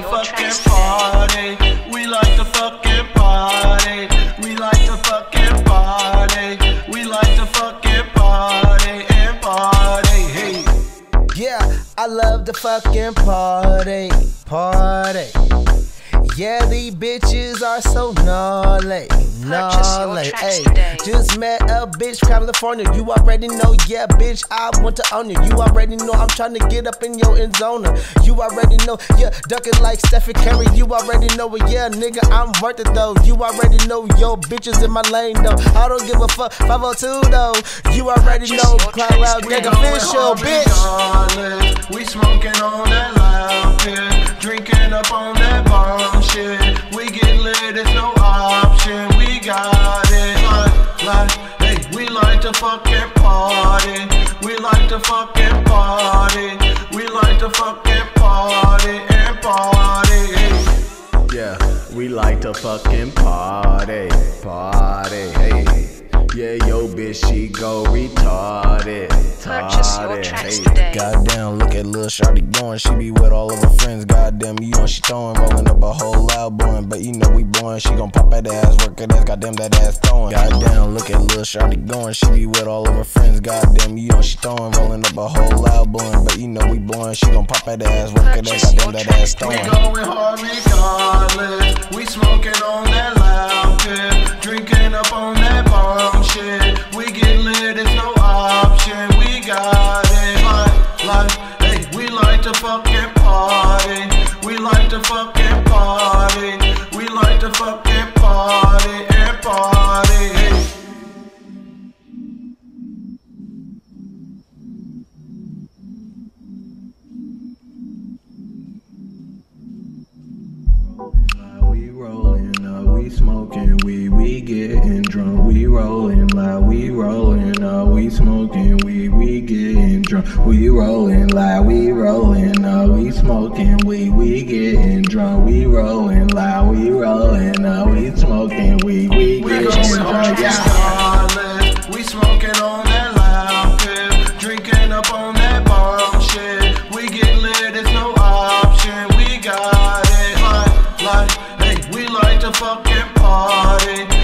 fucking party. We like to fucking party. We like to fucking party. We like to fucking party and party. Hey. Yeah, I love the fucking party, party. Yeah, these bitches are so gnarly, gnarly. Hey, just met a bitch from California. You already know, yeah, bitch, I want to own you. You already know I'm trying to get up in your end zone. You already know, yeah, ducking like Stephen Curry. You already know it, yeah, nigga, I'm worth it though. You already know your bitches in my lane though. I don't give a fuck, 502 though. You already Purchase know, your Cloud Loud, today. nigga, official, bitch. Regardless, we smoking on that loud shit, fucking party. We like to fucking party. We like to fucking party and party. Yeah, we like to fucking party, party, hey. Yeah, yo, bitch, she go retarded. Purchase your retarded, tracks hey. today. Goddamn, look at Lil Shawty going. She be with all of her friends. Goddamn, you know she throwing, rolling up a whole loud blowing. But you know we blowing. She gon' pop that ass, work that ass. Goddamn, that ass throwing. Goddamn, look at Lil Shawty going. She be with all of her friends. Goddamn, you know she throwing, rolling up a whole loud blowing. But you know we blowing. She gon' pop that ass, work that ass. Goddamn, that tracks ass We going hard regardless. We smoking on that loud smoking, we we getting drunk. We rollin', like we rollin', uh, we smoking, we we getting drunk. We rollin', like we rollin', uh, we smoking, we we getting drunk. We rollin', like we rollin', uh, we smoking, we hey,